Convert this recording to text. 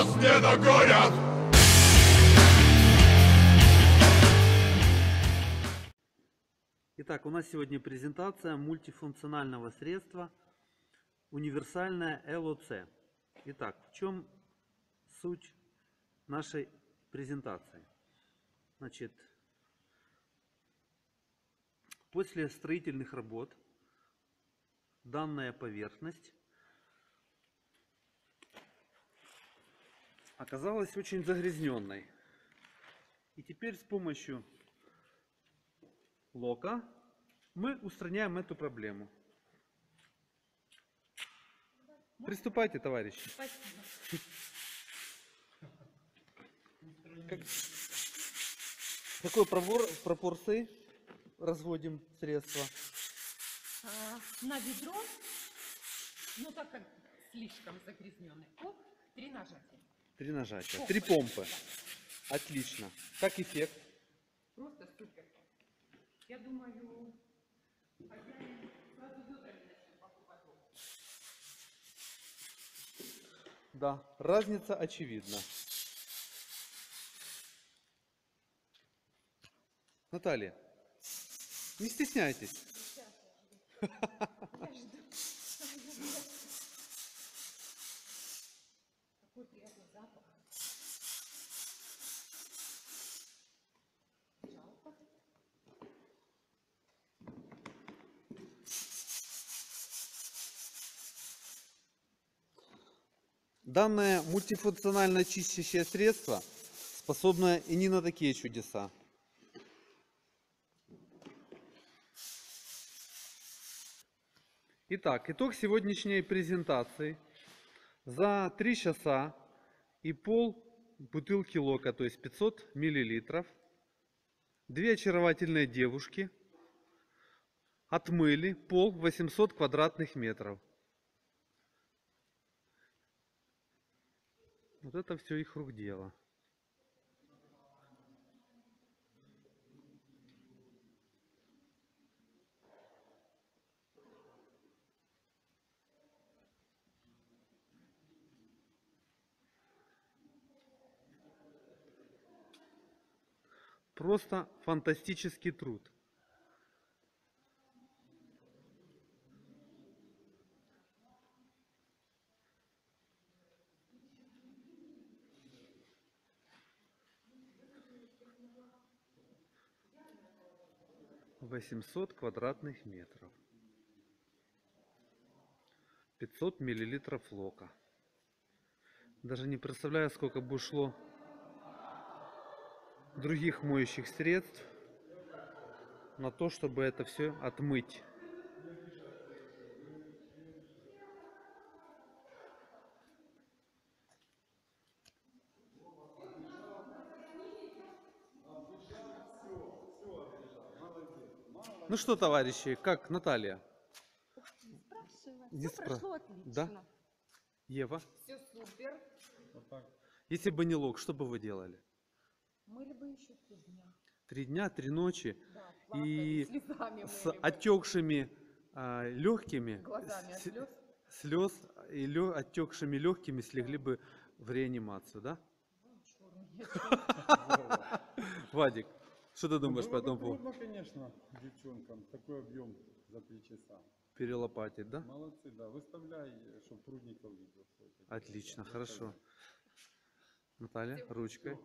нас не догонят. Итак, у нас сегодня презентация мультифункционального средства универсальное ЛОЦ. Итак, в чем суть нашей презентации? Значит, после строительных работ данная поверхность оказалась очень загрязненной. И теперь с помощью лока мы устраняем эту проблему. Приступайте, товарищи. Спасибо. Как- какой провор- пропорции разводим средства? А, на ведро, ну так как слишком загрязненный, оп, три нажатия. Три нажатия. Три помпы. Отлично. Как эффект? Просто супер. Я думаю, хозяин сразу ведрами начнет покупать. Да, разница очевидна. Наталья, не стесняйтесь. Данное мультифункционально чистящее средство способно и не на такие чудеса. Итак, итог сегодняшней презентации. За 3 часа и пол бутылки лока, то есть 500 миллилитров, две очаровательные девушки отмыли пол 800 квадратных метров. Вот это все их рук дело. Просто фантастический труд. Восемьсот квадратных метров. 500 миллилитров лока. Даже не представляю, сколько бы ушло других моющих средств на то, чтобы это все отмыть. Ну что, товарищи, как Наталья? Спрашивай. Не Все спра- прошло отлично. Да? Ева? Все супер. Если бы не лог, что бы вы делали? Мыли бы еще три дня. Три дня, три ночи Да, и плакали, слезами с бы. отекшими легкими, Глазами от слез. слез и лё- отекшими легкими слегли бы в реанимацию, да? Ну, Вадик, что ты думаешь по Было бы этому поводу? трудно, конечно, девчонкам такой объем за три часа. Перелопатить, да? Молодцы, да. Выставляй, чтобы прудников видел. Отлично, хорошо. Наталья, ручкой.